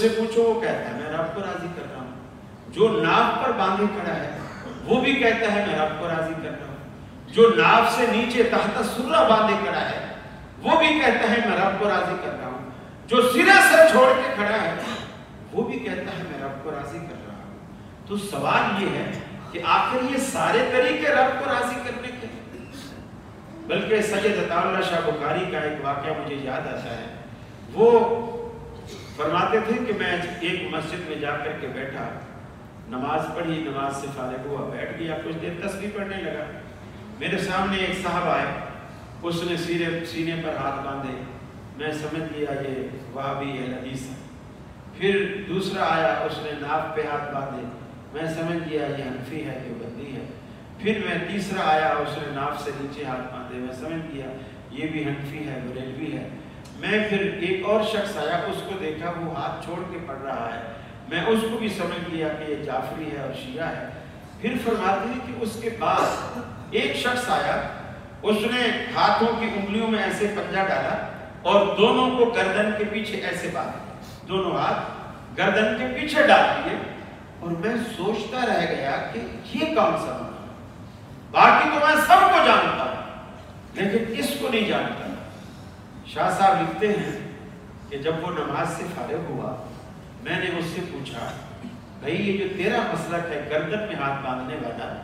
سے پوچھو، وہ کہتا ہے، میں رب کو راضی کر رہا ہوں۔ جو ناف پر باندھے کھڑا ہے، وہ بھی کہتا ہے، میں رب کو راضی کر رہا ہوں۔ جو ناف سے نیچے تحت سرہ باندھے کھڑا ہے، وہ بھی کہتا ہے، میں رب کو راضی کر رہا ہوں۔ جو سرہ سے چھوڑ کے کھڑا ہے، وہ بھی کہتا ہے، میں رب کو راضی کر رہا ہوں۔ تو سوال یہ ہے کہ آخر یہ سارے طریقے رب کو راضی کرنے کے بلکہ سید عطا اللہ شاہ بخاری کا ایک واقعہ مجھے یاد آتا ہے۔ وہ فرماتے تھے کہ میں ایک مسجد میں جا کر کے بیٹھا، نماز پڑھی، نماز سے فارغ ہوا، بیٹھ گیا، کچھ دیر تصویر پڑھنے لگا۔ میرے سامنے ایک صاحب آئے، اس نے سینے سینے پر ہاتھ باندھے۔ میں سمجھ لیا یہ وہابی ہے، حدیث ہے۔ پھر دوسرا آیا، اس نے ناف پہ ہاتھ باندھے۔ میں سمجھ گیا، یہ حنفی ہے، یہ بندی ہے۔ پھر میں تیسرا آیا، اس نے ناف سے نیچے ہاتھ باندھے۔ میں سمجھ گیا، یہ بھی حنفی ہے، بریلوی ہے۔ میں پھر ایک اور شخص آیا، اس کو دیکھا، وہ ہاتھ چھوڑ کے پڑھ رہا ہے۔ میں اس کو بھی سمجھ لیا کہ یہ جعفری ہے اور شیعہ ہے۔ پھر فرماتے ہیں کہ اس کے بعد ایک شخص آیا، اس نے ہاتھوں کی انگلیوں میں ایسے پنجہ ڈالا اور دونوں کو گردن کے پیچھے ایسے باندھا دونوں ہاتھ گردن کے پیچھے ڈال دیے۔ اور میں سوچتا رہ گیا کہ یہ کون سا باقی تو میں سب کو جانتا ہوں، لیکن اس کو نہیں جانتا۔ شاہ صاحب لکھتے ہیں کہ جب وہ نماز سے فارغ ہوا، میں نے اس سے پوچھا، بھائی، یہ جو تیرا مسلک ہے، گردن میں ہاتھ باندھنے والا،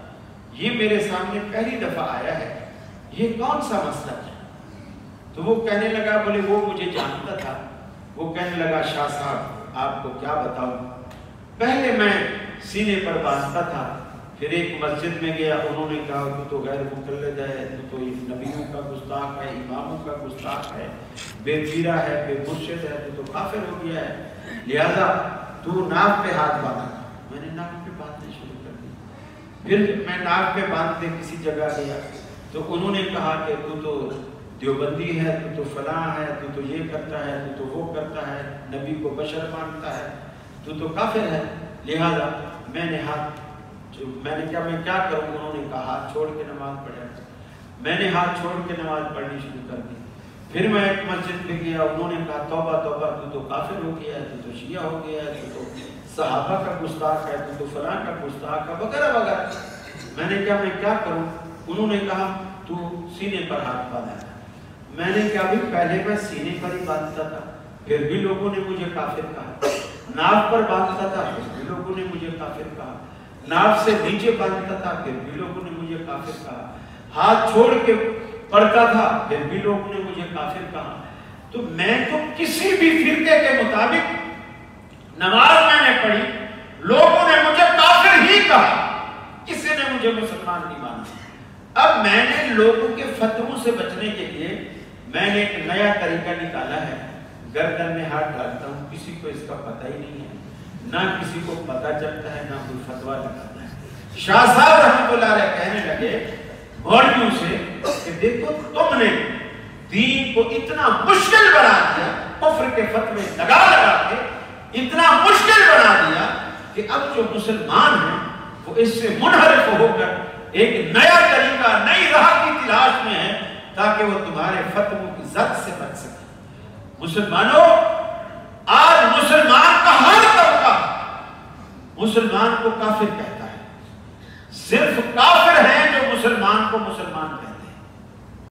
یہ میرے سامنے پہلی دفعہ آیا ہے، یہ کون سا مسلک ہے؟ تو وہ کہنے لگا، بولے، وہ مجھے جانتا تھا۔ وہ کہنے لگا، شاہ صاحب، آپ کو کیا بتاؤں؟ پہلے میں سینے پر باندھتا تھا پھر ایک مسجد میں گیا، انہوں نے کہا، تو تو غیر مقلد ہے، تو تو نبیوں کا گستاخ ہے، اماموں کا گستاخ ہے، بے پیرا ہے، بے مرشد ہے، تو تو کافر ہو گیا ہے۔ لہذا تو ناک پہ ہاتھ باندھا میں نے ناک پہ باندھنے شروع کر دی۔ پھر میں ناک پہ باندھتے کسی جگہ گیا۔ تو انہوں نے کہا کہ تو تو دیوبندی ہے، تو تو فلاں ہے، تو تو یہ کرتا ہے، تو تو وہ کرتا ہے، نبی کو بشر مانتا ہے، تو تو کافر ہے۔ لہذا میں نے ہاتھ میں نے کیا میں کیا کروں؟ انہوں نے کہا ہاتھ چھوڑ کے نماز پڑھے۔ میں نے ہاتھ چھوڑ کے نماز پڑھنی شروع کر دی۔ پھر میں ایک مسجد میں گیا، انہوں نے کہا، توبہ توبہ، تو تو کافر ہو گیا ہے، تو تو شیعہ ہو گیا ہے، تو تو صحابہ کا گستاخ ہے، تو تو فلاں کا گستاخ ہے، وغیرہ وغیرہ۔ میں نے کیا میں کیا کروں؟ انہوں نے کہا، تو سینے پر ہاتھ باندھا میں نے کیا بھی پہلے میں سینے پر ہی باندھتا تھا، پھر بھی لوگوں نے مجھے کافر کہا۔ ناف پر باندھتا تھا، پھر بھی لوگوں نے مجھے کافر کہا۔ ناف سے نیچے باندھتا تھا، پھر بھی لوگوں نے مجھے کافر کہا۔ ہاتھ چھوڑ کے پڑھتا تھا، پھر بھی لوگوں نے مجھے کافر کہا۔ تو میں تو کسی بھی فرقے کے مطابق نماز میں نے پڑھی، لوگوں نے مجھے کافر ہی کہا۔ کسی نے مجھے مسلمان نہیں مانا۔ اب میں نے لوگوں کے فتووں سے بچنے کے لیے میں نے ایک نیا طریقہ نکالا ہے۔ گردن میں ہاتھ ڈالتا ہوں، کسی کو اس کا پتہ ہی نہیں ہے۔ نہ کسی کو پتہ چلتا ہے، نہ کوئی فتوا لگاتا ہے۔ شاہ صاحب رحمت اللہ علیہ کہنے لگے مولویوں سے کہ دیکھو تم نے دین کو اتنا مشکل بنا دیا، کفر کے فتوے لگا لگا کے اتنا مشکل بنا دیا کہ اب جو مسلمان ہیں، وہ اس سے منحرف ہو کر ایک نیا طریقہ، نئی راہ کی تلاش میں ہے تاکہ وہ تمہارے فتو کی زد سے بچ سکے۔ مسلمانوں، آج مسلمان مسلمان کو کافر کہتا ہے۔ صرف کافر ہیں جو مسلمان کو مسلمان کہتا ہے